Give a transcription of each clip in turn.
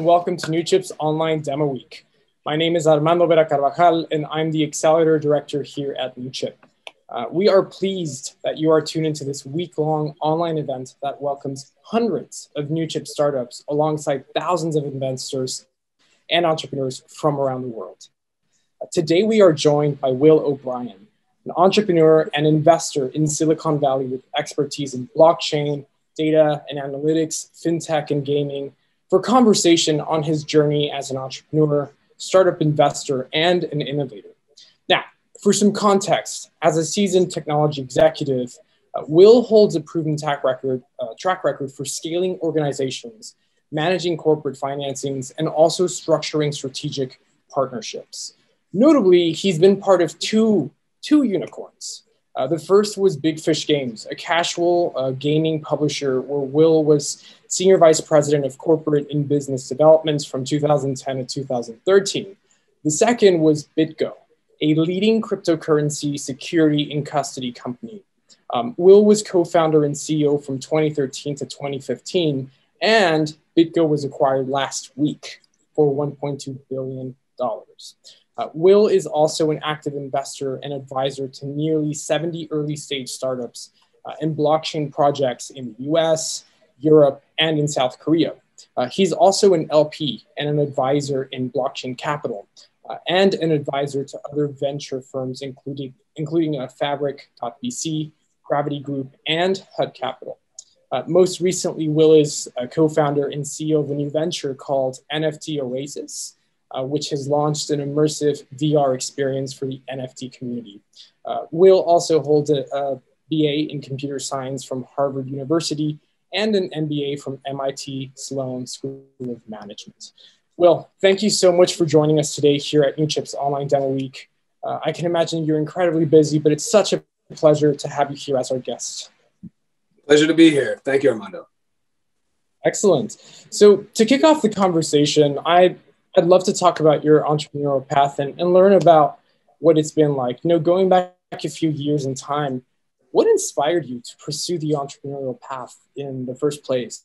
And welcome to NewChip's online demo week. My name is Armando Vera Carvajal and I'm the Accelerator Director here at NewChip. Uh, we are pleased that you are tuned into this week-long online event that welcomes hundreds of NewChip startups alongside thousands of investors and entrepreneurs from around the world. Uh, today we are joined by Will O'Brien, an entrepreneur and investor in Silicon Valley with expertise in blockchain, data and analytics, fintech and gaming, for conversation on his journey as an entrepreneur, startup investor, and an innovator. Now, for some context, as a seasoned technology executive, uh, Will holds a proven track record, uh, track record for scaling organizations, managing corporate financings, and also structuring strategic partnerships. Notably, he's been part of two, two unicorns. Uh, the first was Big Fish Games, a casual uh, gaming publisher where Will was Senior Vice President of Corporate and Business Developments from 2010 to 2013. The second was BitGo, a leading cryptocurrency security and custody company. Um, Will was co founder and CEO from 2013 to 2015, and BitGo was acquired last week for $1.2 billion. Uh, Will is also an active investor and advisor to nearly 70 early stage startups uh, and blockchain projects in the US, Europe, and in South Korea. Uh, he's also an LP and an advisor in blockchain capital uh, and an advisor to other venture firms, including, including uh, Fabric.vc, Gravity Group, and HUD Capital. Uh, most recently, Will is a co-founder and CEO of a new venture called NFT Oasis, uh, which has launched an immersive VR experience for the NFT community. Uh, Will also holds a, a BA in computer science from Harvard University and an MBA from MIT Sloan School of Management. Will, thank you so much for joining us today here at NewChip's Online Demo Week. Uh, I can imagine you're incredibly busy, but it's such a pleasure to have you here as our guest. Pleasure to be here. Thank you, Armando. Excellent. So to kick off the conversation, I, I'd love to talk about your entrepreneurial path and, and learn about what it's been like. You know, going back a few years in time, what inspired you to pursue the entrepreneurial path in the first place?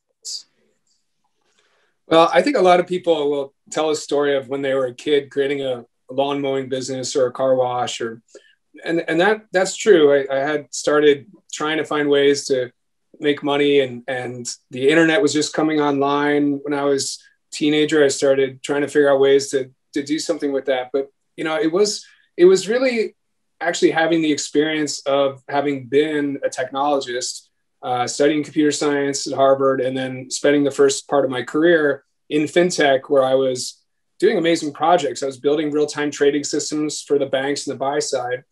Well, I think a lot of people will tell a story of when they were a kid creating a, lawn mowing business or a car wash or and and that that's true. I, I, had started trying to find ways to make money and and the internet was just coming online when I was teenager. I started trying to figure out ways to to do something with that. But you know, it was it was really actually having the experience of having been a technologist, uh, studying computer science at Harvard, and then spending the first part of my career in fintech, where I was doing amazing projects. I was building real time trading systems for the banks and the buy side.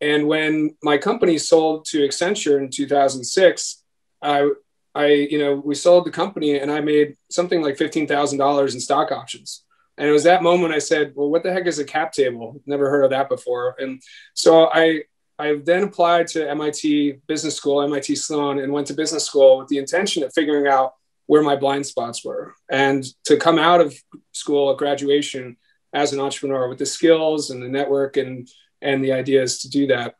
And when my company sold to Accenture in 2006, I, I, you know, we sold the company and I made something like $15,000 in stock options. And it was that moment I said, well, what the heck is a cap table? Never heard of that before. And so I, I then applied to MIT Business School, MIT Sloan, and went to business school with the intention of figuring out where my blind spots were and to come out of school at graduation as an entrepreneur with the skills and the network and, and the ideas to do that.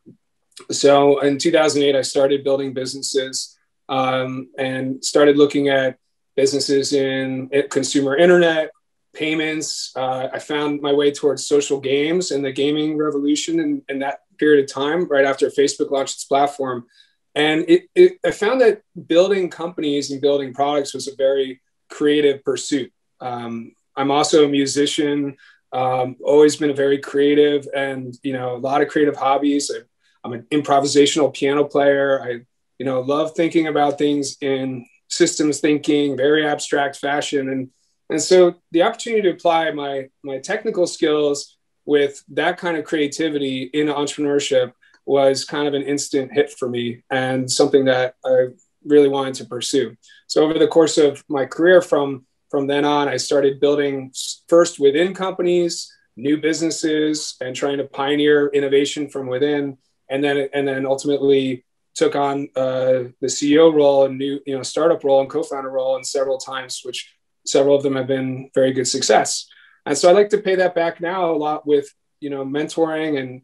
So in 2008, I started building businesses um, and started looking at businesses in consumer internet, payments. Uh, I found my way towards social games and the gaming revolution in, in that period of time, right after Facebook launched its platform. And it, it, I found that building companies and building products was a very creative pursuit. Um, I'm also a musician, um, always been a very creative and, you know, a lot of creative hobbies. I, I'm an improvisational piano player. I, you know, love thinking about things in systems thinking, very abstract fashion. And and so the opportunity to apply my, my technical skills with that kind of creativity in entrepreneurship was kind of an instant hit for me and something that I really wanted to pursue. So over the course of my career from, from then on, I started building first within companies, new businesses, and trying to pioneer innovation from within. And then, and then ultimately took on uh, the CEO role and new, you know, startup role and co-founder role and several times, which several of them have been very good success. And so I like to pay that back now a lot with, you know, mentoring and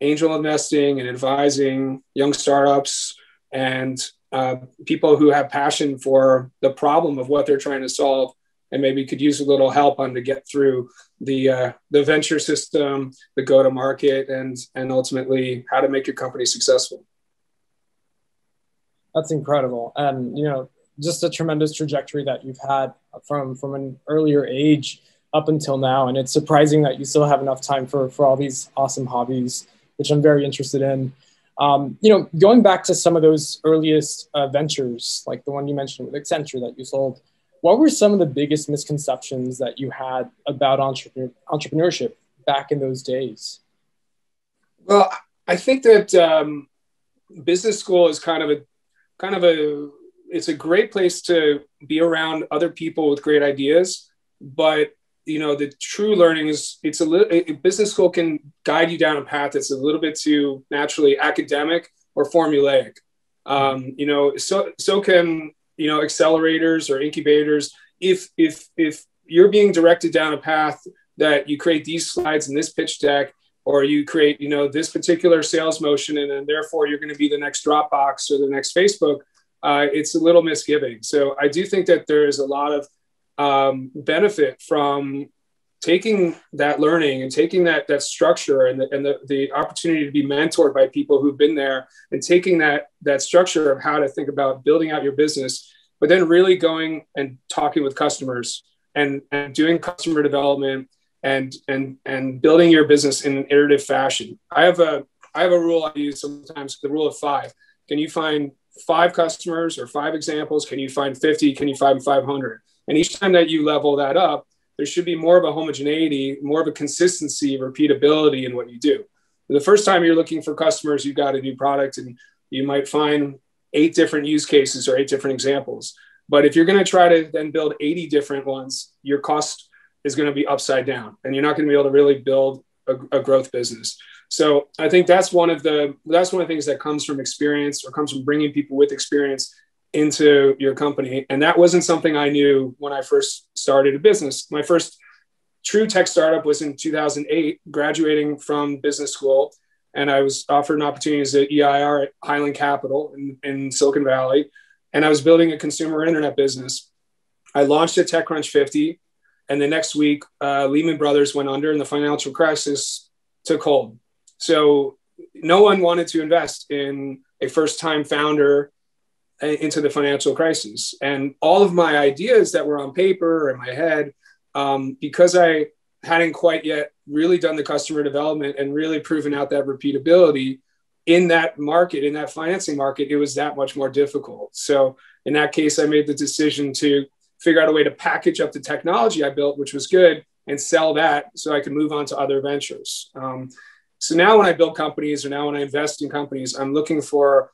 angel investing and advising young startups and uh, people who have passion for the problem of what they're trying to solve and maybe could use a little help on to get through the uh, the venture system, the go to market, and and ultimately how to make your company successful. That's incredible, and you know, just a tremendous trajectory that you've had from from an earlier age up until now, and it's surprising that you still have enough time for for all these awesome hobbies, which I'm very interested in. Um, you know, going back to some of those earliest uh, ventures, like the one you mentioned with Accenture that you sold, what were some of the biggest misconceptions that you had about entrepreneur, entrepreneurship back in those days? Well, I think that um, business school is kind of a kind of a it's a great place to be around other people with great ideas, but you know the true learning is it's a little business school can guide you down a path that's a little bit too naturally academic or formulaic. Um, you know, so so can you know accelerators or incubators if if if you're being directed down a path that you create these slides in this pitch deck or you create you know this particular sales motion and then therefore you're going to be the next dropbox or the next facebook uh, it's a little misgiving. So i do think that there is a lot of um, benefit from taking that learning and taking that that structure and, the, and the, the opportunity to be mentored by people who've been there and taking that that structure of how to think about building out your business but then really going and talking with customers and, and doing customer development and and and building your business in an iterative fashion. I have a i have a rule i use sometimes the rule of five. Can you find five customers or five examples can you find 50 can you find 500 and each time that you level that up there should be more of a homogeneity, more of a consistency, repeatability in what you do. The first time you're looking for customers, you've got a new product and you might find eight different use cases or eight different examples. But if you're going to try to then build 80 different ones, your cost is going to be upside down and you're not going to be able to really build a, a, growth business. So I think that's one of the that's one of the things that comes from experience or comes from bringing people with experience into your company. And that wasn't something I knew when I first started a business. My first true tech startup was in 2008, graduating from business school. And I was offered an opportunity as an EIR at Highland Capital in, in Silicon Valley. And I was building a consumer internet business. I launched at TechCrunch 50. And the next week, uh, Lehman Brothers went under and the financial crisis took hold. So no one wanted to invest in a first time founder into the financial crisis. And all of my ideas that were on paper or in my head, um, because I hadn't quite yet really done the customer development and really proven out that repeatability in that market, in that financing market, it was that much more difficult. So in that case, I made the decision to figure out a way to package up the technology I built, which was good, and sell that so I could move on to other ventures. Um, so now when I build companies or now when I invest in companies, I'm looking for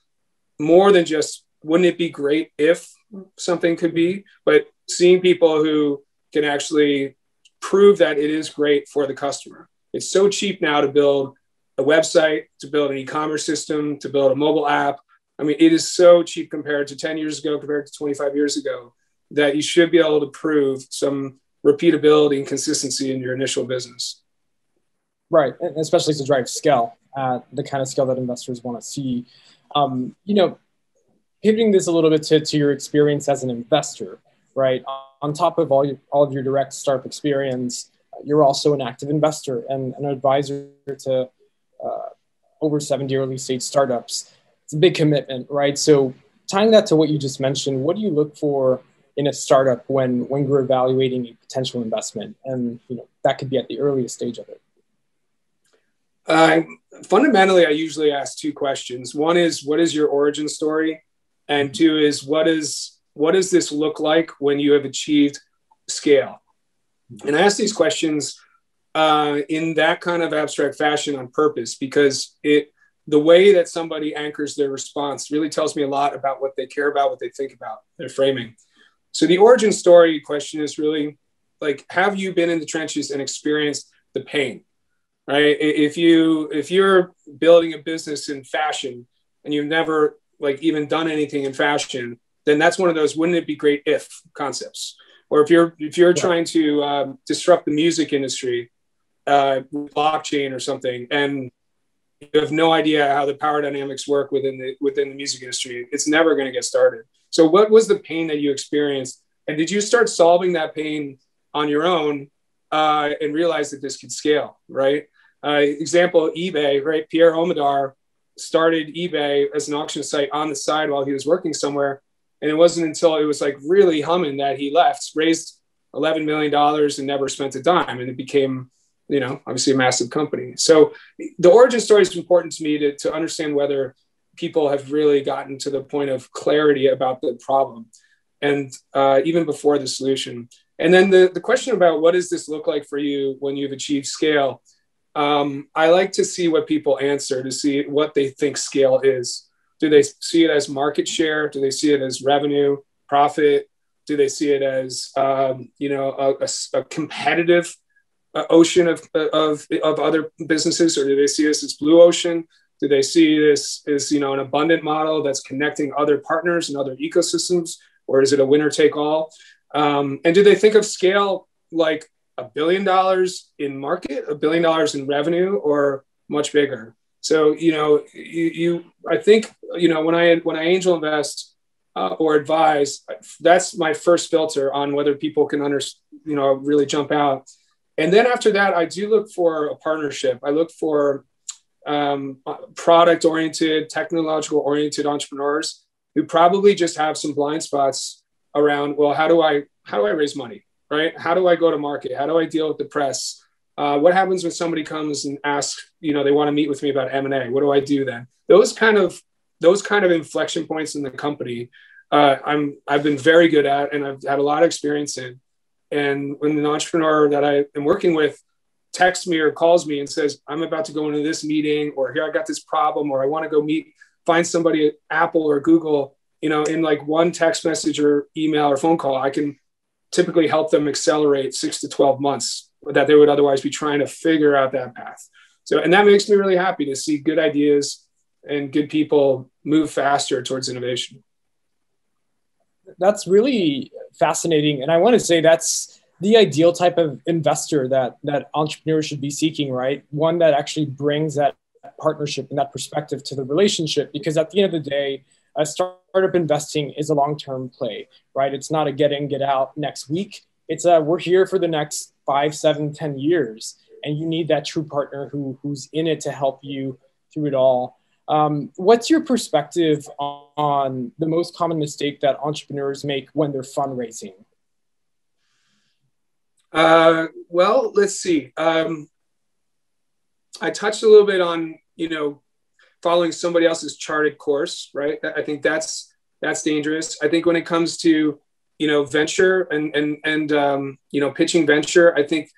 more than just wouldn't it be great if something could be? But seeing people who can actually prove that it is great for the customer. It's so cheap now to build a website, to build an e-commerce system, to build a mobile app. I mean, it is so cheap compared to 10 years ago, compared to 25 years ago, that you should be able to prove some repeatability and consistency in your initial business. Right, and especially to drive scale, uh, the kind of scale that investors want to see. Um, you know, pivoting this a little bit to, to your experience as an investor, right? On top of all, your, all of your direct startup experience, you're also an active investor and an advisor to uh, over 70 early stage startups. It's a big commitment, right? So tying that to what you just mentioned, what do you look for in a startup when when you're evaluating a potential investment? And you know that could be at the earliest stage of it. Uh, fundamentally, I usually ask two questions. One is, what is your origin story? and two is what is what does this look like when you have achieved scale and i ask these questions uh, in that kind of abstract fashion on purpose because it the way that somebody anchors their response really tells me a lot about what they care about what they think about their framing so the origin story question is really like have you been in the trenches and experienced the pain right if you if you're building a business in fashion and you've never like even done anything in fashion, then that's one of those wouldn't it be great if concepts. Or if you're if you're yeah. trying to um, disrupt the music industry, uh, blockchain or something, and you have no idea how the power dynamics work within the within the music industry, it's never going to get started. So, what was the pain that you experienced And did you start solving that pain on your own uh, and realize that this could scale, right? Uh, example, eBay, right? Pierre Omidyar started eBay as an auction site on the side while he was working somewhere. And it wasn't until it was like really humming that he left, raised $11 million and never spent a dime. And it became, you know, obviously a massive company. So the origin story is important to me to, to understand whether people have really gotten to the point of clarity about the problem and uh, even before the solution. And then the, the question about what does this look like for you when you've achieved scale? Um, I like to see what people answer to see what they think scale is. Do they see it as market share? Do they see it as revenue, profit? Do they see it as um, you know a, a, a competitive uh, ocean of, of, of other businesses, or do they see this as blue ocean? Do they see this as you know an abundant model that's connecting other partners and other ecosystems, or is it a winner take all? Um, and do they think of scale like a billion dollars in market, a billion dollars in revenue, or much bigger? So you know, you, you I think you know when I when I angel invest uh, or advise, that's my first filter on whether people can under you know really jump out. And then after that, I do look for a partnership. I look for um, product oriented, technological oriented entrepreneurs who probably just have some blind spots around well how do i how do i raise money right? How do i go to market? How do i deal with the press? Uh, what happens when somebody comes and asks you know they want to meet with me about m&a what do i do then? Those kind of those kind of inflection points in the company uh, i'm i've been very good at and i've had a lot of experience in. And when an entrepreneur that i am working with texts me or calls me and says i'm about to go into this meeting or here i got this problem or i want to go meet find somebody at apple or google you know, in like one text message or email or phone call, I can typically help them accelerate six to 12 months that they would otherwise be trying to figure out that path. So, and that makes me really happy to see good ideas and good people move faster towards innovation. That's really fascinating. And I want to say that's the ideal type of investor that, that entrepreneurs should be seeking, right? One that actually brings that partnership and that perspective to the relationship. Because at the end of the day, a startup investing is a long-term play, right? It's not a get in, get out next week. It's a we're here for the next five, seven, ten years, and you need that true partner who who's in it to help you through it all. Um, what's your perspective on, on the most common mistake that entrepreneurs make when they're fundraising? Uh, well, let's see. Um, I touched a little bit on you know following somebody else's charted course, right? I think that's that's dangerous. I think when it comes to you know venture and and and um, you know pitching venture, I think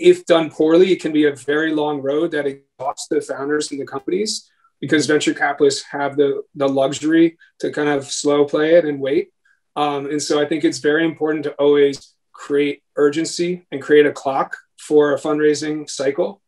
if done poorly, it can be a very long road that exhausts the founders and the companies because venture capitalists have the the luxury to kind of slow play it and wait. Um, and so I think it's very important to always create urgency and create a clock for a fundraising cycle.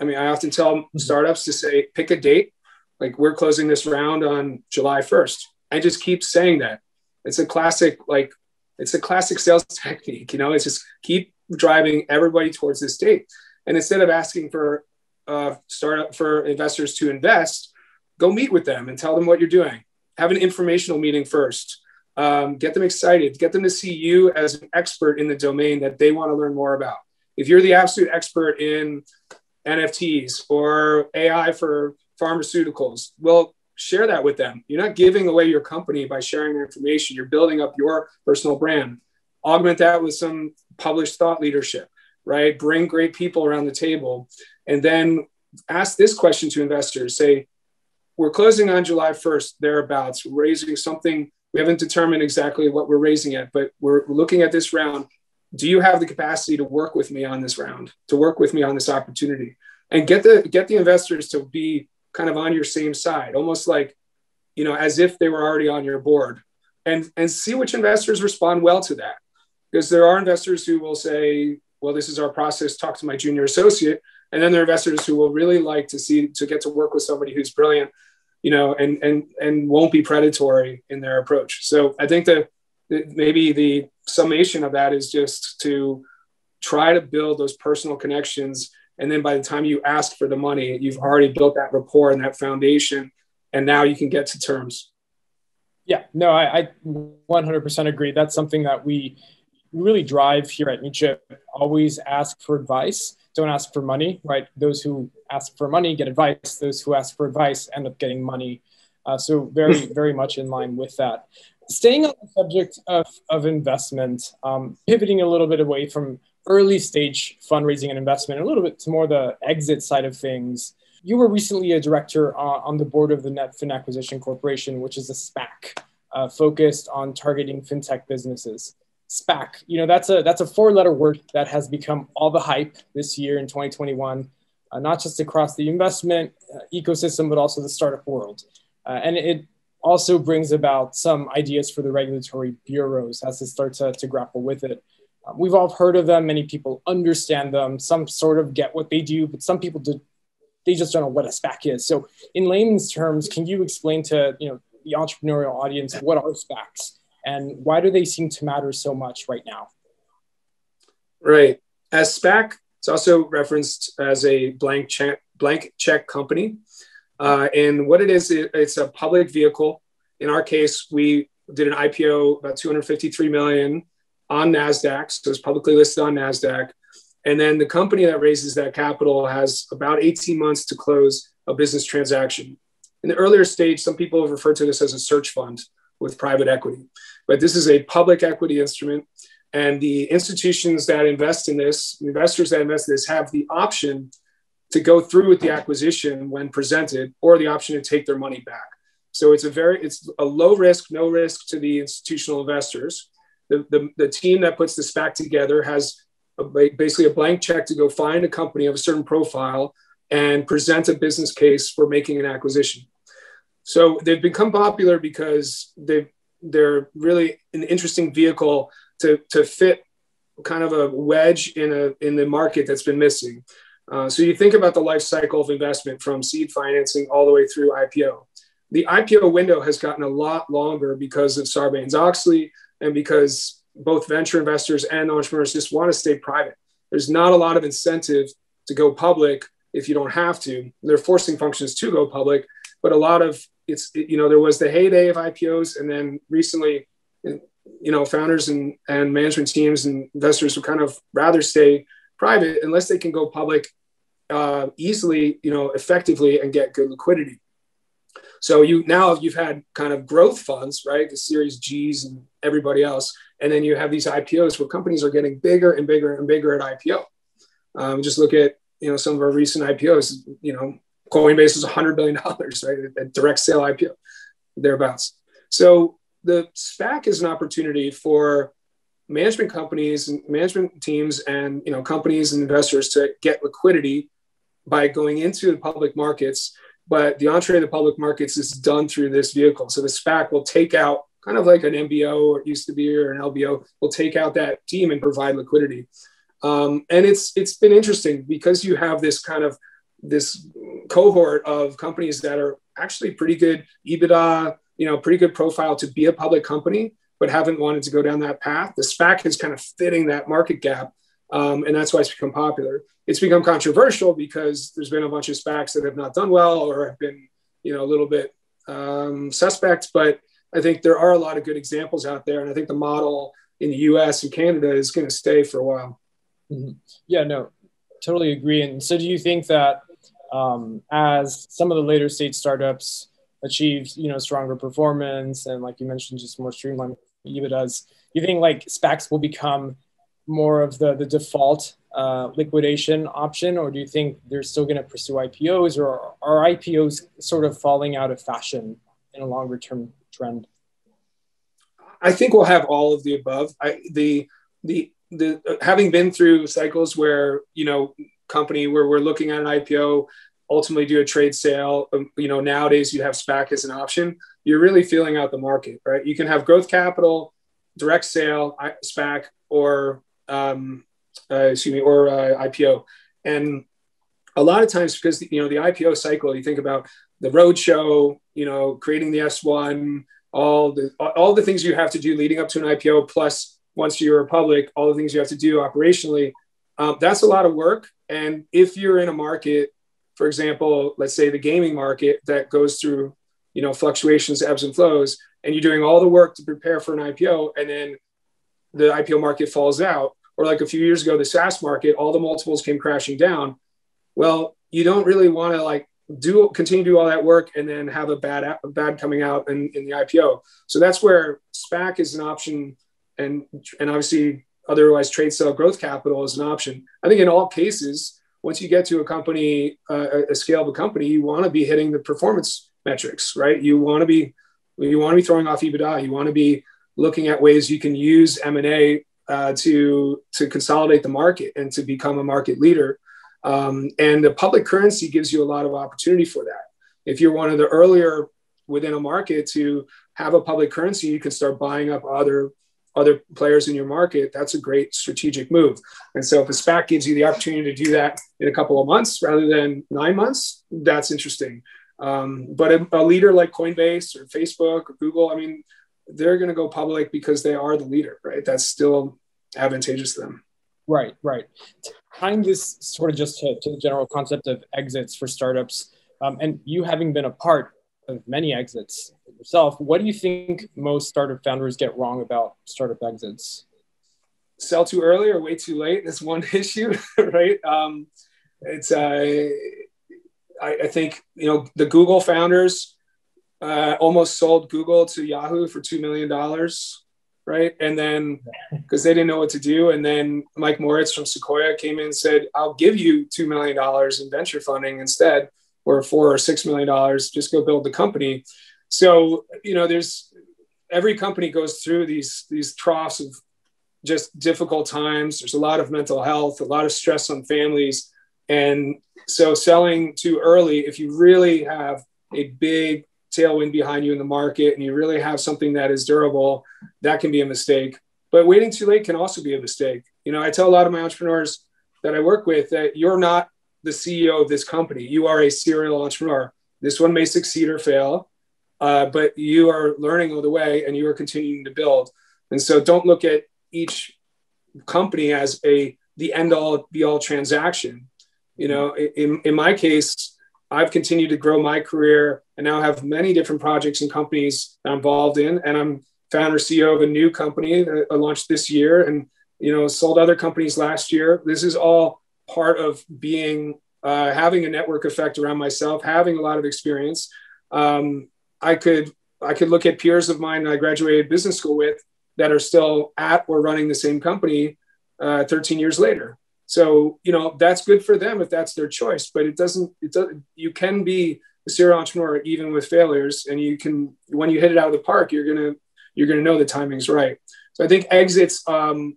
I mean, I often tell mm-hmm. startups to say, pick a date like we're closing this round on July 1st. I just keep saying that. It's a classic, like it's a classic sales technique. You know, it's just keep driving everybody towards this date. And instead of asking for uh, startup for investors to invest, go meet with them and tell them what you're doing. Have an informational meeting first. Um, get them excited. Get them to see you as an expert in the domain that they want to learn more about. If you're the absolute expert in NFTs or AI for pharmaceuticals. Well, share that with them. You're not giving away your company by sharing information. You're building up your personal brand. Augment that with some published thought leadership, right? Bring great people around the table. And then ask this question to investors say, we're closing on July 1st, thereabouts, we're raising something. We haven't determined exactly what we're raising yet, but we're looking at this round. Do you have the capacity to work with me on this round, to work with me on this opportunity? And get the get the investors to be kind of on your same side, almost like, you know, as if they were already on your board and, and see which investors respond well to that. Because there are investors who will say, well, this is our process, talk to my junior associate. And then there are investors who will really like to see, to get to work with somebody who's brilliant, you know, and, and, and won't be predatory in their approach. So I think that maybe the summation of that is just to try to build those personal connections and then by the time you ask for the money, you've already built that rapport and that foundation. And now you can get to terms. Yeah, no, I, I 100% agree. That's something that we really drive here at NewChip. Always ask for advice. Don't ask for money, right? Those who ask for money get advice. Those who ask for advice end up getting money. Uh, so very, very much in line with that. Staying on the subject of, of investment, um, pivoting a little bit away from early stage fundraising and investment, a little bit to more the exit side of things. You were recently a director uh, on the board of the Netfin Acquisition Corporation, which is a SPAC uh, focused on targeting fintech businesses. SPAC, you know, that's a that's a four-letter word that has become all the hype this year in 2021, uh, not just across the investment uh, ecosystem, but also the startup world. Uh, and it also brings about some ideas for the regulatory bureaus as they start to, to grapple with it. Uh, we've all heard of them. Many people understand them. Some sort of get what they do, but some people do, they just don't know what a SPAC is. So, in layman's terms, can you explain to you know the entrepreneurial audience what are SPACs and why do they seem to matter so much right now? Right. As SPAC, it's also referenced as a blank check blank check company. Uh, and what it is, it, it's a public vehicle. In our case, we did an IPO about 253 million on NASDAQ. So it's publicly listed on NASDAQ. And then the company that raises that capital has about 18 months to close a business transaction. In the earlier stage, some people have referred to this as a search fund with private equity, but this is a public equity instrument. And the institutions that invest in this, investors that invest in this, have the option to go through with the acquisition when presented, or the option to take their money back. So it's a very it's a low risk, no risk to the institutional investors. The, the, team that puts the SPAC together has a, basically a blank check to go find a company of a certain profile and present a business case for making an acquisition. So they've become popular because they they're really an interesting vehicle to, to fit kind of a wedge in a in the market that's been missing. Uh, so you think about the life cycle of investment from seed financing all the way through IPO. The IPO window has gotten a lot longer because of Sarbanes-Oxley and because both venture investors and entrepreneurs just want to stay private. There's not a lot of incentive to go public if you don't have to. They're forcing functions to go public, but a lot of it's you know there was the heyday of IPOs, and then recently, you know, founders and and management teams and investors would kind of rather stay private unless they can go public uh, easily, you know, effectively and get good liquidity. So you now you've had kind of growth funds, right? The Series G's and everybody else, and then you have these IPOs where companies are getting bigger and bigger and bigger at IPO. Um, just look at you know some of our recent IPOs. You know, Coinbase is hundred billion dollars, right? A direct sale IPO, thereabouts. So the SPAC is an opportunity for management companies and management teams and you know companies and investors to get liquidity by going into the public markets but the entree to the public markets is done through this vehicle. So the SPAC will take out kind of like an MBO or it used to be or an LBO will take out that team and provide liquidity. Um, and it's it's been interesting because you have this kind of this cohort of companies that are actually pretty good EBITDA, you know, pretty good profile to be a public company, but haven't wanted to go down that path. The SPAC is kind of fitting that market gap um, and that's why it's become popular. It's become controversial because there's been a bunch of SPACs that have not done well or have been, you know, a little bit um, suspect. But I think there are a lot of good examples out there, and I think the model in the U.S. and Canada is going to stay for a while. Mm-hmm. Yeah, no, totally agree. And so, do you think that um, as some of the later stage startups achieve, you know, stronger performance and, like you mentioned, just more streamlined EBITDAs, you think like SPACs will become more of the, the default uh, liquidation option, or do you think they're still going to pursue IPOs, or are IPOs sort of falling out of fashion in a longer term trend? I think we'll have all of the above. I, the the the having been through cycles where you know company where we're looking at an IPO, ultimately do a trade sale. Um, you know nowadays you have SPAC as an option. You're really feeling out the market, right? You can have growth capital, direct sale, SPAC, or um, uh, excuse me, or uh, IPO. And a lot of times, because you know the IPO cycle, you think about the roadshow, you know, creating the S1, all the all the things you have to do leading up to an IPO, plus once you're public, all the things you have to do operationally. Um, that's a lot of work. And if you're in a market, for example, let's say the gaming market that goes through, you know, fluctuations, ebbs and flows, and you're doing all the work to prepare for an IPO, and then the IPO market falls out, or like a few years ago, the SaaS market, all the multiples came crashing down. Well, you don't really want to like do continue to do all that work and then have a bad a bad coming out in, in the IPO. So that's where SPAC is an option, and and obviously otherwise trade sale growth capital is an option. I think in all cases, once you get to a company, uh, a scale of a company, you want to be hitting the performance metrics, right? You want to be you want to be throwing off EBITDA. You want to be looking at ways you can use M and A uh, to to consolidate the market and to become a market leader. Um, and the public currency gives you a lot of opportunity for that. If you're one of the earlier within a market to have a public currency, you can start buying up other other players in your market. That's a great strategic move. And so if a SPAC gives you the opportunity to do that in a couple of months rather than nine months, that's interesting. Um, but a, a leader like Coinbase or Facebook or Google, I mean, they're going to go public because they are the leader, right? That's still advantageous to them. Right, right. Tying this sort of just to, to the general concept of exits for startups, um, and you having been a part of many exits yourself, what do you think most startup founders get wrong about startup exits? Sell too early or way too late is one issue, right? Um, it's uh, I, I, think you know the Google founders uh, almost sold Google to Yahoo for two million dollars right? And then because they didn't know what to do, and then Mike Moritz from Sequoia came in and said, "I'll give you two million dollars in venture funding instead, or four or six million dollars. Just go build the company." So you know, there's every company goes through these these troughs of just difficult times. There's a lot of mental health, a lot of stress on families, and so selling too early, if you really have a big tailwind behind you in the market and you really have something that is durable, that can be a mistake. But waiting too late can also be a mistake. You know, I tell a lot of my entrepreneurs that I work with that you're not the CEO of this company. You are a serial entrepreneur. This one may succeed or fail, uh, but you are learning all the way and you are continuing to build. And so don't look at each company as a the end all be all transaction. You know, in, in my case, I've continued to grow my career and now have many different projects and companies I'm involved in. And I'm founder CEO of a new company that I launched this year and, you know, sold other companies last year. This is all part of being, uh, having a network effect around myself, having a lot of experience. Um, I could, I could look at peers of mine that I graduated business school with that are still at or running the same company uh, 13 years later. So, you know, that's good for them if that's their choice, but it doesn't, it does, you can be a serial entrepreneur even with failures. And you can, when you hit it out of the park, you're to, you're to know the timing's right. So I think exits um,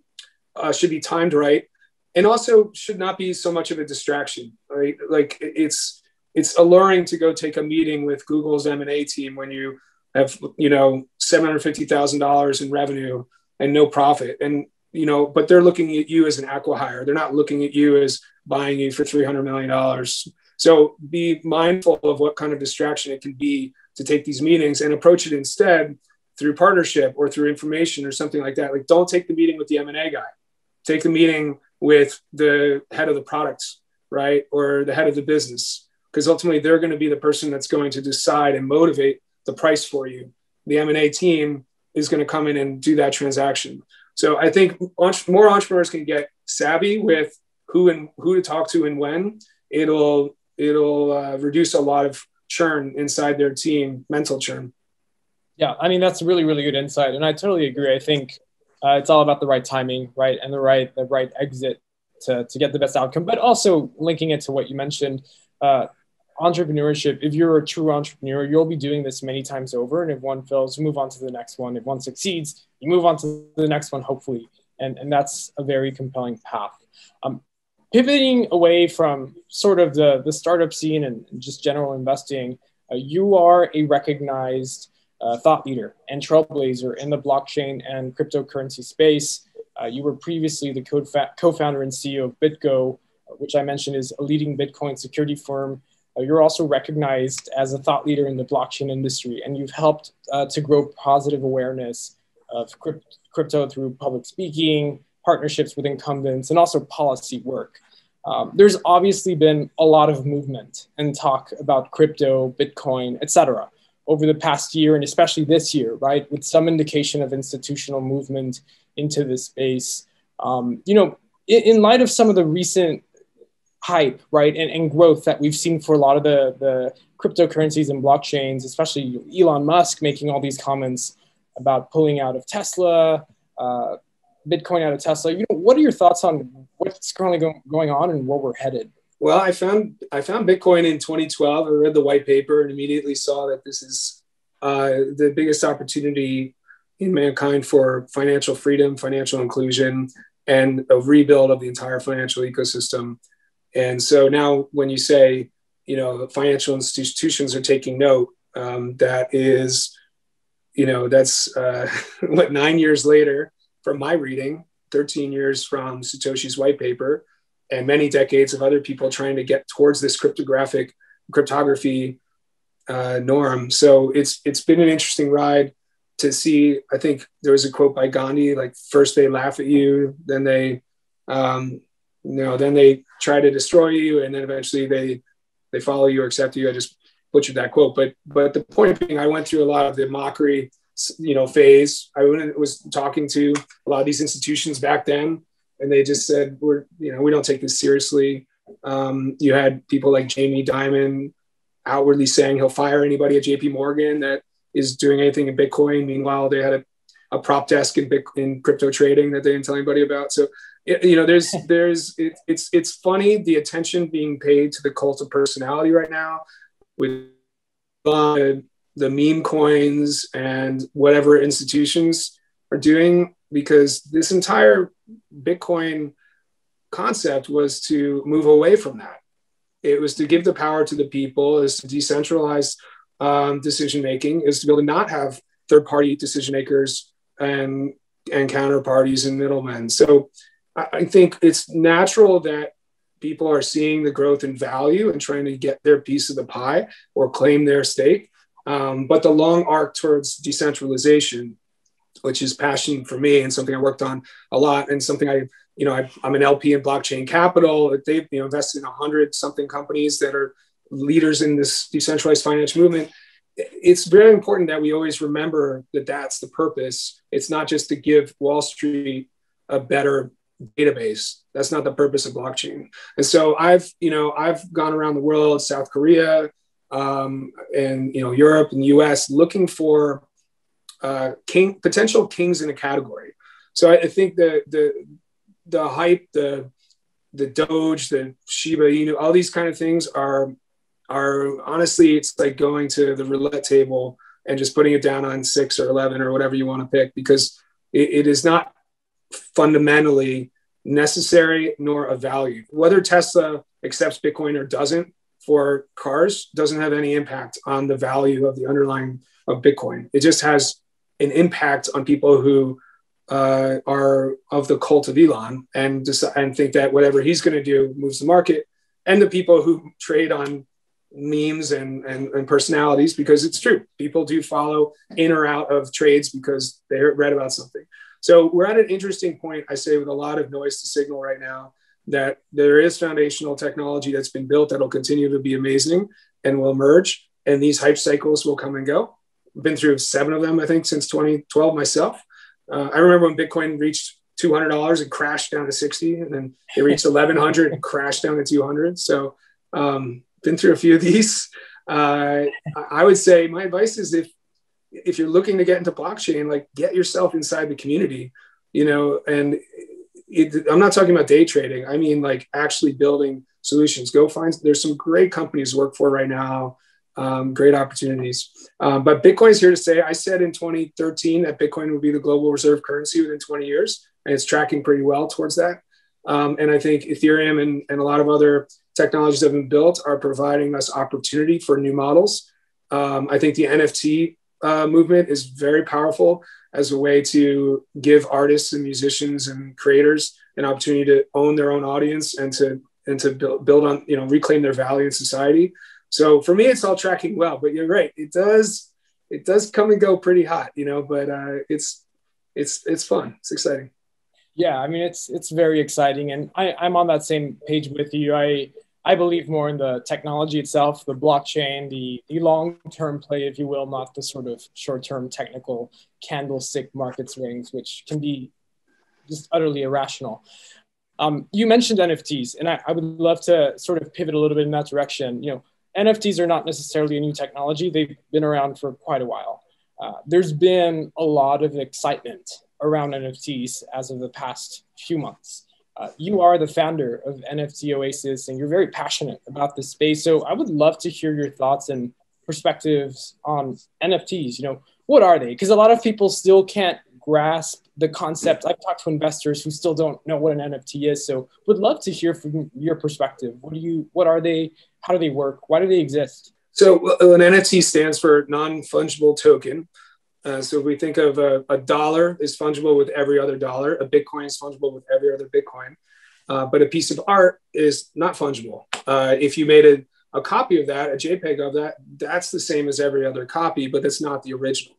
uh, should be timed right. And also should not be so much of a distraction, right? Like it's, it's alluring to go take a meeting with Google's M&A team when you have, you know, $750,000 in revenue and no profit. And you know, but they're looking at you as an acquihire. They're not looking at you as buying you for $300 million. So be mindful of what kind of distraction it can be to take these meetings and approach it instead through partnership or through information or something like that. Like don't take the meeting with the M&A guy. Take the meeting with the head of the products, right? Or the head of the business. Because ultimately they're going to be the person that's going to decide and motivate the price for you. The M&A team is going to come in and do that transaction. So I think more entrepreneurs can get savvy with who and who to talk to and when. It'll it'll uh, reduce a lot of churn inside their team, mental churn. Yeah, I mean that's really really good insight, and I totally agree. I think uh, it's all about the right timing, right, and the right the right exit to to get the best outcome. But also linking it to what you mentioned, uh, entrepreneurship, if you're a true entrepreneur, you'll be doing this many times over. And if one fails, you move on to the next one. If one succeeds, you move on to the next one, hopefully. And, and that's a very compelling path. Um, pivoting away from sort of the, the startup scene and just general investing, uh, you are a recognized uh, thought leader and trailblazer in the blockchain and cryptocurrency space. Uh, you were previously the co founder and CEO of BitGo, which I mentioned is a leading Bitcoin security firm uh, you're also recognized as a thought leader in the blockchain industry, and you've helped uh, to grow positive awareness of crypto through public speaking, partnerships with incumbents, and also policy work. Um, there's obviously been a lot of movement and talk about crypto, Bitcoin, etc. over the past year and especially this year, right, with some indication of institutional movement into this space. Um, you know, in, in, light of some of the recent hype, right, and, and growth that we've seen for a lot of the, the cryptocurrencies and blockchains, especially Elon Musk making all these comments about pulling out of Tesla, uh, Bitcoin out of Tesla. You know, what are your thoughts on what's currently go- going on and where we're headed? Well, I found I found Bitcoin in 2012. I read the white paper and immediately saw that this is uh, the biggest opportunity in mankind for financial freedom, financial inclusion, and a rebuild of the entire financial ecosystem. And so now, when you say, you know, financial institutions are taking note, um, that is, you know, that's uh, what nine years later from my reading, 13 years from Satoshi's white paper and many decades of other people trying to get towards this cryptographic cryptography uh, norm. So it's it's been an interesting ride to see. I think there was a quote by Gandhi like first they laugh at you, then they um, you know then they try to destroy you, and then eventually they they follow you or accept you. I just butchered that quote, but but the point being, I went through a lot of the mockery you know phase. I was talking to a lot of these institutions back then and they just said we're you know we don't take this seriously um, you had people like jamie dimon outwardly saying he'll fire anybody at jp morgan that is doing anything in bitcoin meanwhile they had a, a prop desk in, Bitcoin, in crypto trading that they didn't tell anybody about so it, you know there's there's it, it's it's funny the attention being paid to the cult of personality right now with uh, the meme coins and whatever institutions are doing because this entire Bitcoin concept was to move away from that. It was to give the power to the people, is to decentralize um, decision making, is to be able to not have third party decision makers and and counterparties and middlemen. So I, think it's natural that people are seeing the growth in value and trying to get their piece of the pie or claim their stake. Um, but the long arc towards decentralization which is passion for me and something I worked on a lot and something I, you know, I, am an LP in blockchain capital. They've you know, invested in a hundred something companies that are leaders in this decentralized finance movement. It's very important that we always remember that that's the purpose. It's not just to give Wall Street a better database. That's not the purpose of blockchain. And so I've, you know, I've gone around the world, South Korea, um, and you know, Europe and US, looking for uh, king potential kings in a category. So I, I think the the the hype, the the Doge, the Shiba Inu, all these kind of things are are honestly, it's like going to the roulette table and just putting it down on six or eleven or whatever you want to pick because it, it is not fundamentally necessary nor a value. Whether Tesla accepts Bitcoin or doesn't for cars doesn't have any impact on the value of the underlying of Bitcoin. It just has an impact on people who uh, are of the cult of Elon and decide, and think that whatever he's going to do moves the market, and the people who trade on memes and, and, and personalities because it's true. People do follow in or out of trades because they read about something. So we're at an interesting point, I say, with a lot of noise to signal right now that there is foundational technology that's been built that'll continue to be amazing and will emerge. And these hype cycles will come and go been through seven of them, I think, since 2012 myself. Uh, I remember when Bitcoin reached $200 and crashed down to 60, and then it reached 1100 and crashed down to 200. So, um, been through a few of these. Uh, I would say my advice is if if you're looking to get into blockchain, like get yourself inside the community, you know. And it, I'm not talking about day trading. I mean like actually building solutions. Go find. There's some great companies to work for right now um, great opportunities. Um, but Bitcoin is here to stay. I said in 2013 that Bitcoin would be the global reserve currency within 20 years, and it's tracking pretty well towards that. Um, and I think Ethereum and, and a lot of other technologies that have been built are providing us opportunity for new models. Um, I think the NFT uh, movement is very powerful as a way to give artists and musicians and creators an opportunity to own their own audience and to and to build, build on you know reclaim their value in society so for me, it's all tracking well. But you're right; it does it does come and go pretty hot, you know. But uh, it's it's it's fun. It's exciting. Yeah, I mean, it's it's very exciting, and I, I'm on that same page with you. I I believe more in the technology itself, the blockchain, the, the long term play, if you will, not the sort of short term technical candlestick market swings, which can be just utterly irrational. Um, you mentioned NFTs, and I, I, would love to sort of pivot a little bit in that direction. You know, NFTs are not necessarily a new technology; they've been around for quite a while. Uh, there's been a lot of excitement around NFTs as of the past few months. Uh, you are the founder of NFT Oasis, and you're very passionate about this space. So I would love to hear your thoughts and perspectives on NFTs. You know, what are they? Because a lot of people still can't grasp the concept. I've talked to investors who still don't know what an NFT is. So would love to hear from your perspective. What do you? What are they? How do they work? Why do they exist? So an NFT stands for non-fungible token. Uh, so if we think of a, a, dollar is fungible with every other dollar, a Bitcoin is fungible with every other Bitcoin, uh, but a piece of art is not fungible. Uh, if you made a, a copy of that, a JPEG of that, that's the same as every other copy, but it's not the original.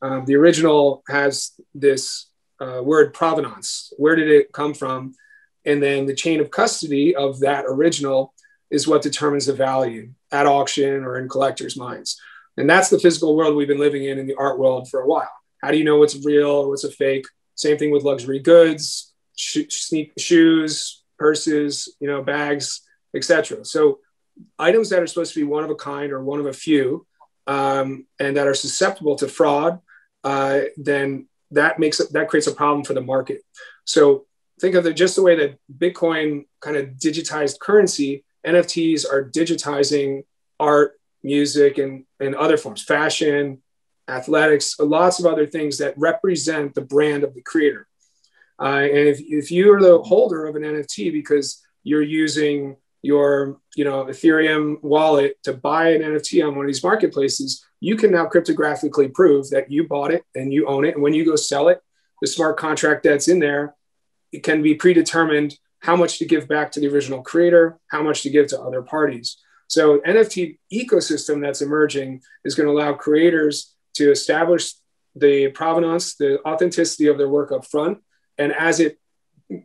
Um, the original has this uh, word provenance. Where did it come from? And then the chain of custody of that original is what determines the value at auction or in collectors' minds. And that's the physical world we've been living in in the art world for a while. How do you know what's real, or what's a fake? Same thing with luxury goods, sh- sneak shoes, purses, you know, bags, etc. So items that are supposed to be one of a kind or one of a few, um, and that are susceptible to fraud, uh, then that makes that creates a problem for the market. So think of it just the way that Bitcoin kind of digitized currency. NFTs are digitizing art, music, and, and other forms, fashion, athletics, lots of other things that represent the brand of the creator. Uh, and if, if you are the holder of an NFT because you're using your you know ethereum wallet to buy an nft on one of these marketplaces you can now cryptographically prove that you bought it and you own it and when you go sell it the smart contract that's in there it can be predetermined how much to give back to the original creator how much to give to other parties so NFT ecosystem that's emerging is going to allow creators to establish the provenance, the authenticity of their work up front. And as it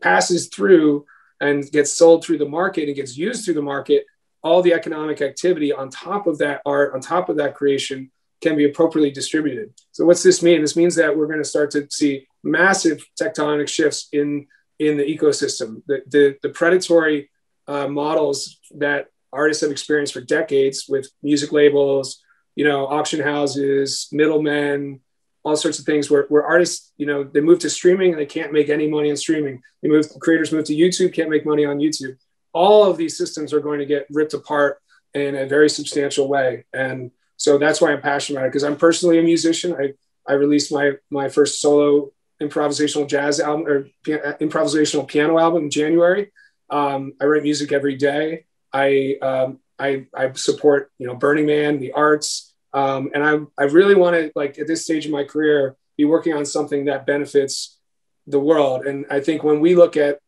passes through and gets sold through the market and gets used through the market, all the economic activity on top of that art, on top of that creation, can be appropriately distributed. So what's this mean? This means that we're going to start to see massive tectonic shifts in in the ecosystem. The the, the predatory uh, models that artists have experienced for decades with music labels, you know, auction houses, middlemen, all sorts of things where, where artists, you know, they move to streaming and they can't make any money on streaming. They move, creators move to YouTube, can't make money on YouTube. All of these systems are going to get ripped apart in a very substantial way. And so that's why I'm passionate about it because I'm personally a musician. I, I released my, my first solo improvisational jazz album or improvisational piano album in January. Um, I write music every day. I, um, I, I support, you know, Burning Man, the arts. Um, and I, I really want to like at this stage of my career, be working on something that benefits the world. And I think when we look at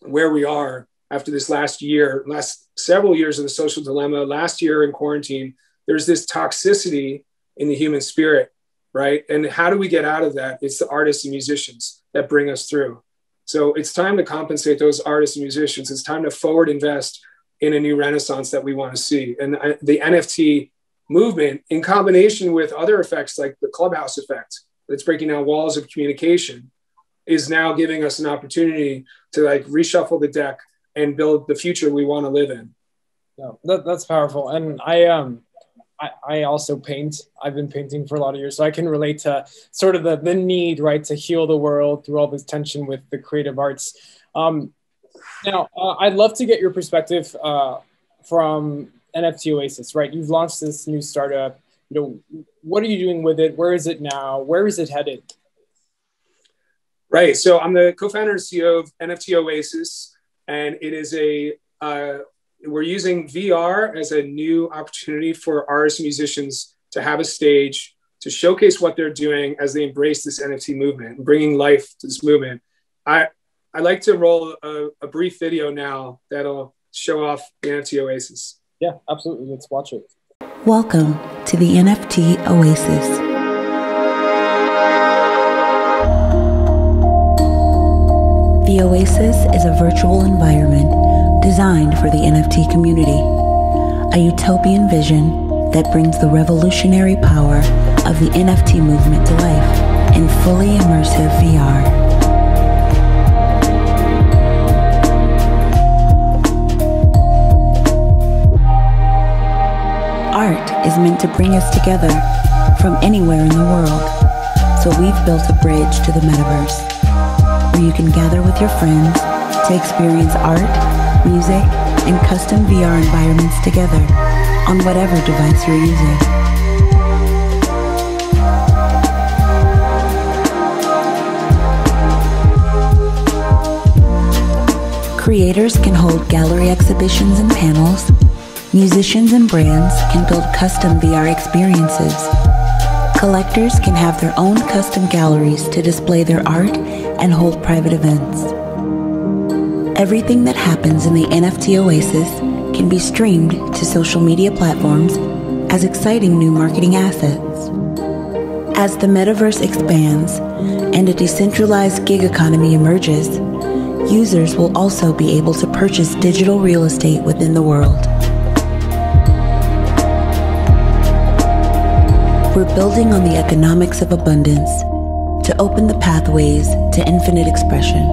where we are after this last year, last several years of the social dilemma, last year in quarantine, there's this toxicity in the human spirit, right? And how do we get out of that? It's the artists and musicians that bring us through. So it's time to compensate those artists and musicians. It's time to forward invest in a new renaissance that we want to see. And the NFT movement, in combination with other effects like the clubhouse effect that's breaking down walls of communication, is now giving us an opportunity to like reshuffle the deck and build the future we want to live in. Yeah, that, that's powerful. And I um I, I also paint. I've been painting for a lot of years, so I can relate to sort of the the need, right, to heal the world through all this tension with the creative arts. Um, now, uh, I'd love to get your perspective uh, from NFT Oasis, right? You've launched this new startup. You know, what are you doing with it? Where is it now? Where is it headed? Right. So I'm the co-founder and CEO of NFT Oasis, and it is a uh, we're using VR as a new opportunity for artists and musicians to have a stage to showcase what they're doing as they embrace this NFT movement, bringing life to this movement. I I'd like to roll a, a, brief video now that'll show off the NFT Oasis. Yeah, absolutely. Let's watch it. Welcome to the NFT Oasis. The Oasis is a virtual environment designed for the NFT community. A utopian vision that brings the revolutionary power of the NFT movement to life in fully immersive VR. Art is meant to bring us together from anywhere in the world. So we've built a bridge to the metaverse where you can gather with your friends to experience art, music, and custom VR environments together on whatever device you're using. Creators can hold gallery exhibitions and panels. Musicians and brands can build custom VR experiences. Collectors can have their own custom galleries to display their art and hold private events. Everything that happens in the NFT Oasis can be streamed to social media platforms as exciting new marketing assets. As the metaverse expands and a decentralized gig economy emerges, users will also be able to purchase digital real estate within the world. We're building on the economics of abundance to open the pathways to infinite expression.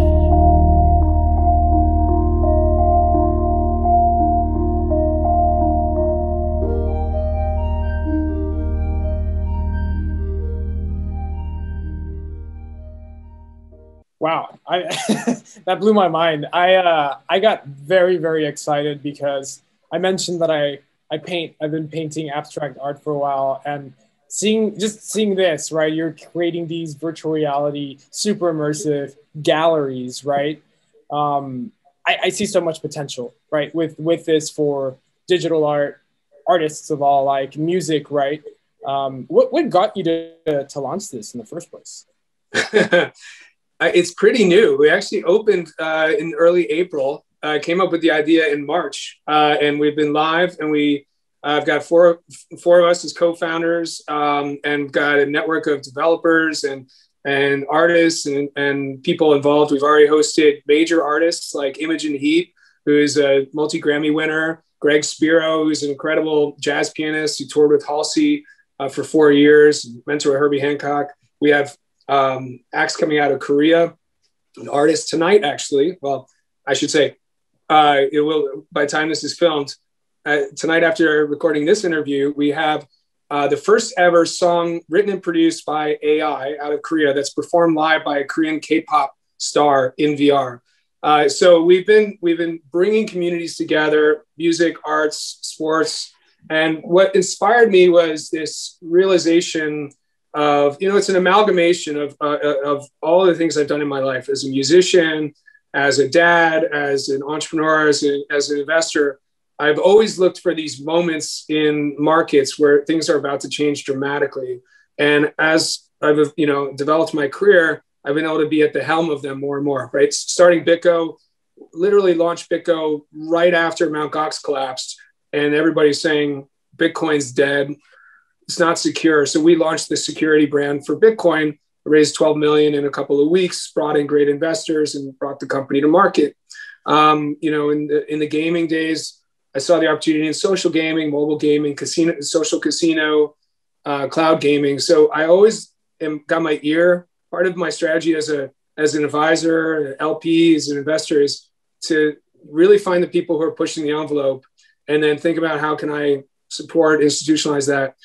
Wow, I, that blew my mind. I uh, I got very very excited because I mentioned that I I paint. I've been painting abstract art for a while, and seeing just seeing this right. You're creating these virtual reality, super immersive galleries, right? Um, I, I see so much potential, right, with with this for digital art artists of all like music, right? Um, what what got you to to launch this in the first place? it's pretty new. We actually opened uh, in early April. Uh, came up with the idea in March, uh, and we've been live. And we, I've got four four of us as co-founders, um, and got a network of developers and and artists and, and people involved. We've already hosted major artists like Imogen Heap, who is a multi Grammy winner. Greg Spero, who's an incredible jazz pianist who toured with Halsey uh, for four years, mentor Herbie Hancock. We have um, acts coming out of Korea, an artist tonight, actually. Well, I should say, uh, it will, by the time this is filmed, uh, tonight after recording this interview, we have uh, the first ever song written and produced by AI out of Korea that's performed live by a Korean K-pop star in VR. Uh, so we've been we've been bringing communities together, music, arts, sports, and what inspired me was this realization of you know it's an amalgamation of uh, uh, of all the things I've done in my life as a musician, as a dad, as an entrepreneur, as, a, as an investor. I've always looked for these moments in markets where things are about to change dramatically, and as I've you know developed my career, I've been able to be at the helm of them more and more. Right, starting BitGo, literally launched BitGo right after Mt. Gox collapsed, and everybody's saying Bitcoin's dead it's not secure. So we launched the security brand for Bitcoin, raised 12 million in a couple of weeks, brought in great investors, and brought the company to market. Um, you know, in the in the gaming days, I saw the opportunity in social gaming, mobile gaming, casino, social casino, uh, cloud gaming. So I always am, got my ear. Part of my strategy as a as an advisor, LP, as an investor is to really find the people who are pushing the envelope, and then think about how can I support, institutionalize that.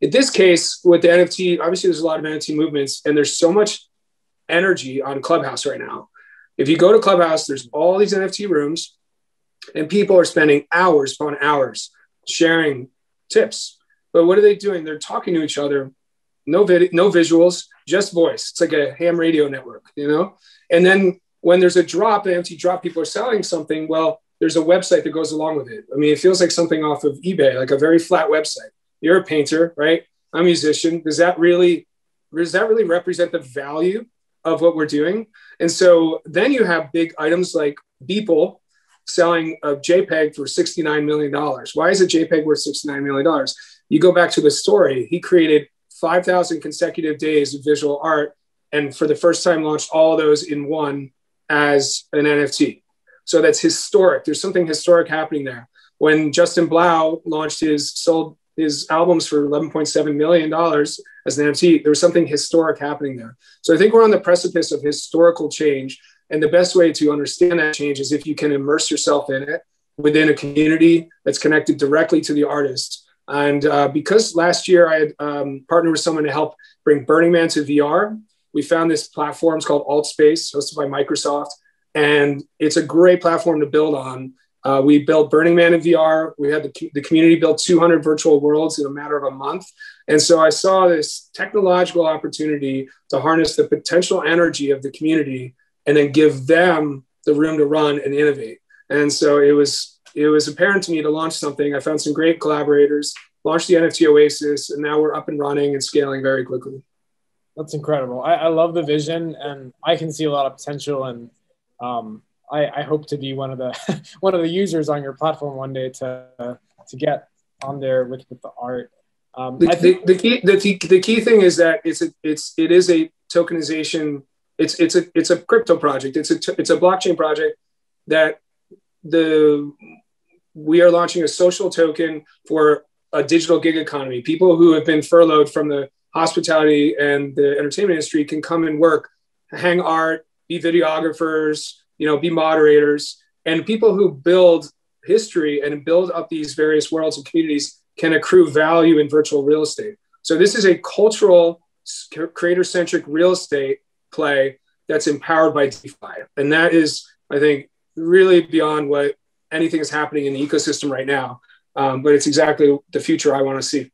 In this case, with the NFT, obviously there's a lot of NFT movements, and there's so much energy on Clubhouse right now. If you go to Clubhouse, there's all these NFT rooms, and people are spending hours upon hours sharing tips. But what are they doing? They're talking to each other, no vid- no visuals, just voice. It's like a ham radio network, you know. And then when there's a drop, an NFT drop, people are selling something. Well, there's a website that goes along with it. I mean, it feels like something off of eBay, like a very flat website you're a painter, right? I'm a musician. Does that really does that really represent the value of what we're doing? And so then you have big items like Beeple selling a JPEG for $69 million. Why is a JPEG worth $69 million? You go back to the story. He created 5,000 consecutive days of visual art and for the first time launched all of those in one as an NFT. So that's historic. There's something historic happening there. When Justin Blau launched his sold his albums for 11.7 million dollars as an NFT, there was something historic happening there. So I think we're on the precipice of historical change. And the best way to understand that change is if you can immerse yourself in it within a community that's connected directly to the artist. And uh, because last year I had um, partnered with someone to help bring Burning Man to VR, we found this platform. It's called AltSpace, hosted by Microsoft. And it's a great platform to build on. Uh, we built Burning Man in VR. We had the, the community build 200 virtual worlds in a matter of a month. And so I saw this technological opportunity to harness the potential energy of the community and then give them the room to run and innovate. And so it was it was apparent to me to launch something. I found some great collaborators, launched the NFT Oasis, and now we're up and running and scaling very quickly. That's incredible. I, I love the vision, and I can see a lot of potential. And um, I, I, hope to be one of the one of the users on your platform one day to uh, to get on there with with the art. Um, the, think- the, the, key the, the key thing is that it's a, it's it is a tokenization. It's it's a it's a crypto project. It's a it's a blockchain project that the we are launching a social token for a digital gig economy. People who have been furloughed from the hospitality and the entertainment industry can come and work, hang art, be videographers, you know, be moderators, and people who build history and build up these various worlds and communities can accrue value in virtual real estate. So this is a cultural, creator-centric real estate play that's empowered by DeFi, and that is, I think, really beyond what anything is happening in the ecosystem right now. Um, but it's exactly the future I want to see.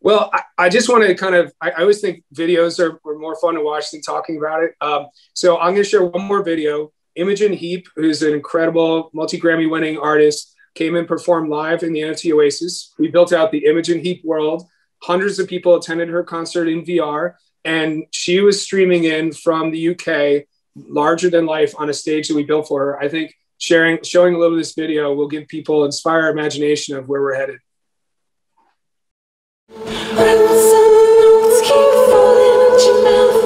Well, I, I, just want to kind of, I, I always think videos are, are, more fun to watch than talking about it. Um, so I'm going to share one more video. Imogen Heap, who's an incredible multi Grammy winning artist, came and performed live in the NFT Oasis. We built out the Imogen Heap world. Hundreds of people attended her concert in VR, and she was streaming in from the UK, larger than life, on a stage that we built for her. I think sharing, showing a little of this video will give people inspire imagination of where we're headed. was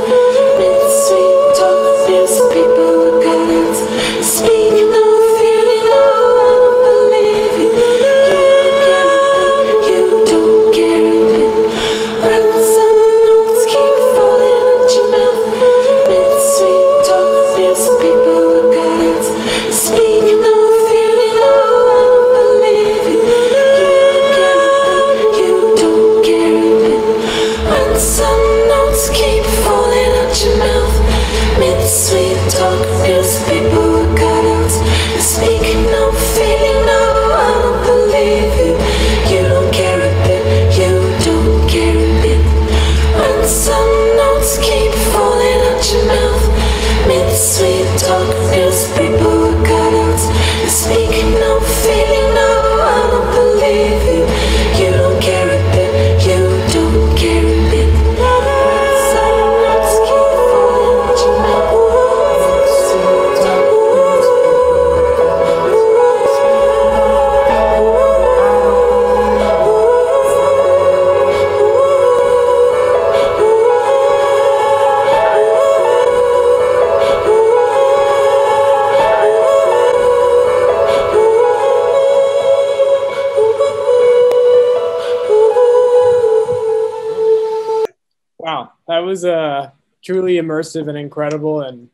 immersive and incredible, and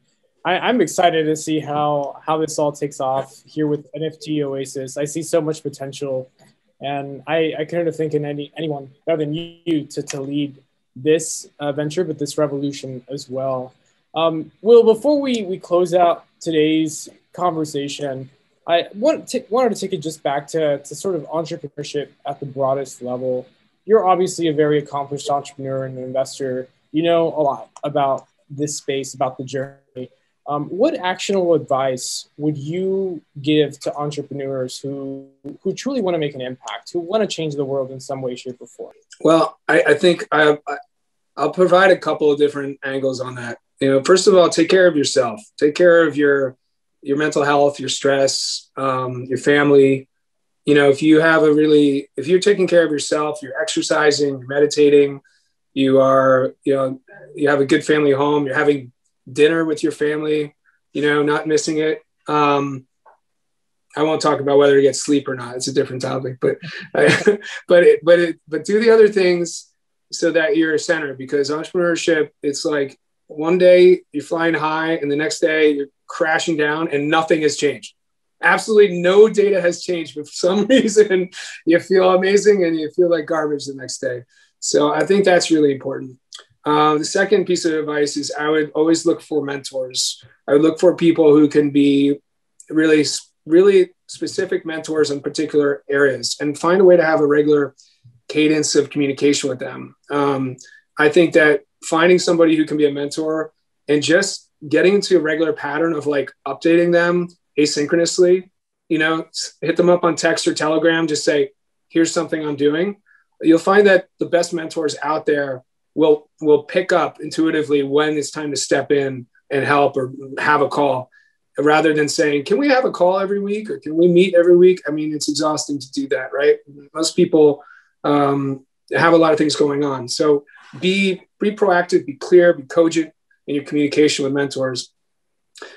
I, am excited to see how how this all takes off here with NFT Oasis. I see so much potential, and I, I couldn't have thinking any anyone better than you to, to lead this uh, venture, but this revolution as well. Um, Will, before we, we close out today's conversation, I want wanted to take it just back to, to sort of entrepreneurship at the broadest level. You're obviously a very accomplished entrepreneur and investor you know a lot about this space, about the journey. Um, what actionable advice would you give to entrepreneurs who who truly want to make an impact, who want to change the world in some way, shape, or form? Well, I, I think I, I'll provide a couple of different angles on that. You know, first of all, take care of yourself. Take care of your your mental health, your stress, um, your family. You know, if you have a really, if you're taking care of yourself, you're exercising, you're meditating, you are you know you have a good family home you're having dinner with your family you know not missing it. Um, I won't talk about whether to get sleep or not. It's a different topic, but but it, but it, but do the other things so that you're centered because entrepreneurship it's like one day you're flying high and the next day you're crashing down and nothing has changed. Absolutely no data has changed but for some reason you feel amazing and you feel like garbage the next day so i think that's really important. Uh, the second piece of advice is i would always look for mentors. I would look for people who can be really really specific mentors in particular areas and find a way to have a regular cadence of communication with them. Um, i think that finding somebody who can be a mentor and just getting into a regular pattern of like updating them asynchronously, you know, hit them up on text or telegram, just say, here's something I'm doing. You'll find that the best mentors out there will will pick up intuitively when it's time to step in and help or have a call rather than saying, can we have a call every week or can we meet every week? I mean, it's exhausting to do that, right? Most people um, have a lot of things going on. So be, be proactive, be clear, be cogent in your communication with mentors.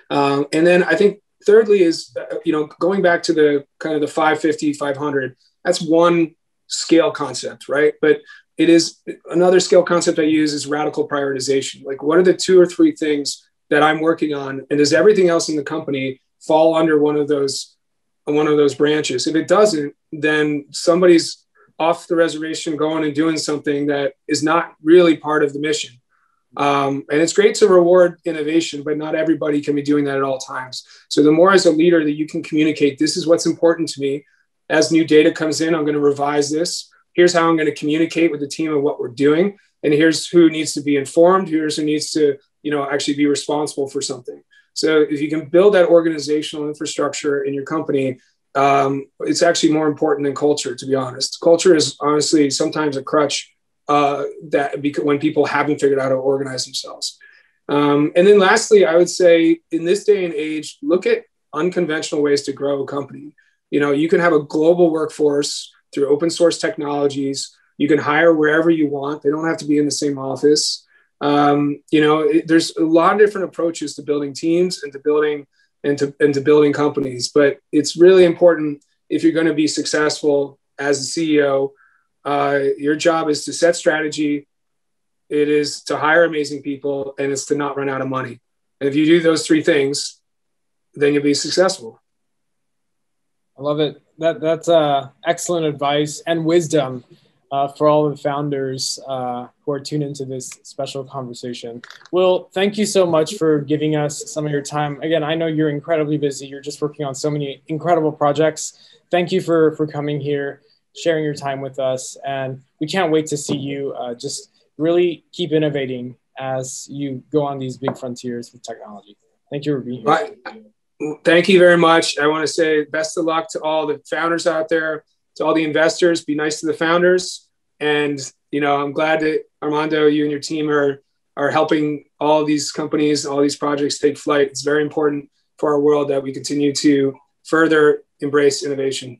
Um, and then I think thirdly is, uh, you know, going back to the kind of the 550, 500, that's one scale concept, right? But it is another scale concept I use is radical prioritization. Like, what are the two or three things that I'm working on, and does everything else in the company fall under one of those one of those branches? If it doesn't, then somebody's off the reservation going and doing something that is not really part of the mission. Um, and it's great to reward innovation, but not everybody can be doing that at all times. So the more as a leader that you can communicate, this is what's important to me. As new data comes in, I'm going to revise this. Here's how I'm going to communicate with the team of what we're doing. And here's who needs to be informed. Here's who needs to, you know, actually be responsible for something. So if you can build that organizational infrastructure in your company, um, it's actually more important than culture, to be honest. Culture is honestly sometimes a crutch uh, that because when people haven't figured out how to organize themselves. Um, and then lastly, I would say in this day and age, look at unconventional ways to grow a company. You know, you can have a global workforce through open source technologies. You can hire wherever you want. They don't have to be in the same office. Um, you know, it, there's a lot of different approaches to building teams and to building and to, and to building companies. But it's really important if you're going to be successful as a CEO uh, your job is to set strategy, it is to hire amazing people, and it's to not run out of money. And if you do those three things, then you'll be successful. I love it. That that's uh, excellent advice and wisdom uh, for all the founders uh, who are tuned into this special conversation. Will, thank you so much for giving us some of your time. Again, I know you're incredibly busy. You're just working on so many incredible projects. Thank you for for coming here sharing your time with us. And we can't wait to see you uh, just really keep innovating as you go on these big frontiers with technology. Thank you for being here. Right. Thank you very much. I want to say best of luck to all the founders out there, to all the investors. Be nice to the founders. And, you know, I'm glad that Armando, you and your team are, are helping all these companies, all these projects take flight. It's very important for our world that we continue to further embrace innovation.